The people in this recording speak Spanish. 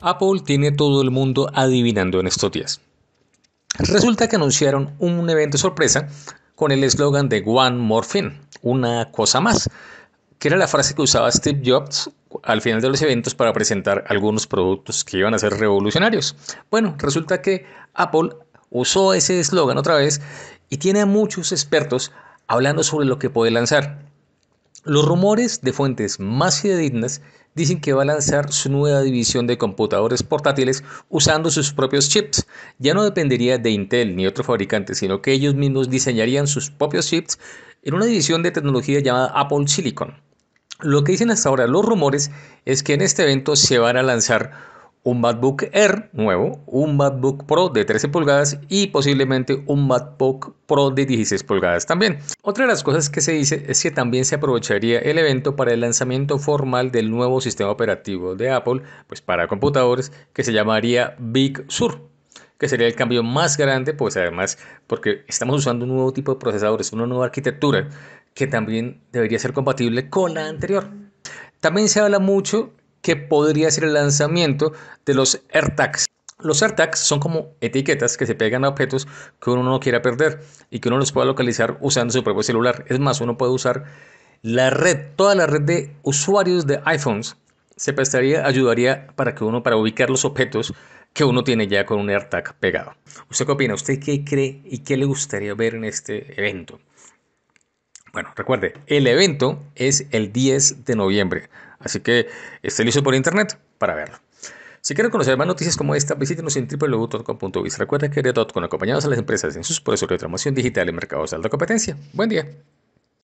Apple tiene todo el mundo adivinando en estos días. Resulta que anunciaron un evento sorpresa con el eslogan de One More Thing, una cosa más, que era la frase que usaba Steve Jobs al final de los eventos para presentar algunos productos que iban a ser revolucionarios. Bueno, resulta que Apple usó ese eslogan otra vez y tiene a muchos expertos hablando sobre lo que puede lanzar. Los rumores de fuentes más fidedignas dicen que va a lanzar su nueva división de computadores portátiles usando sus propios chips. Ya no dependería de Intel ni otro fabricante, sino que ellos mismos diseñarían sus propios chips en una división de tecnología llamada Apple Silicon. Lo que dicen hasta ahora los rumores es que en este evento se van a lanzar un MacBook Air nuevo, un MacBook Pro de 13 pulgadas y posiblemente un MacBook Pro de 16 pulgadas también. Otra de las cosas que se dice es que también se aprovecharía el evento para el lanzamiento formal del nuevo sistema operativo de Apple, pues para computadores, que se llamaría Big Sur que sería el cambio más grande, pues además porque estamos usando un nuevo tipo de procesadores, una nueva arquitectura que también debería ser compatible con la anterior. También se habla mucho que podría ser el lanzamiento de los AirTags. Los AirTags son como etiquetas que se pegan a objetos que uno no quiera perder y que uno los pueda localizar usando su propio celular. Es más, uno puede usar la red, toda la red de usuarios de iPhones se prestaría, ayudaría para que uno, para ubicar los objetos que uno tiene ya con un AirTag pegado. ¿Usted qué opina? ¿Usted qué cree y qué le gustaría ver en este evento? Bueno, recuerde, el evento es el 10 de noviembre. Así que esté listo por internet para verlo. Si quieren conocer más noticias como esta, visítenos en www.com.biz. Recuerda que con acompañados a las empresas en sus procesos de transformación digital en mercados de alta competencia. Buen día.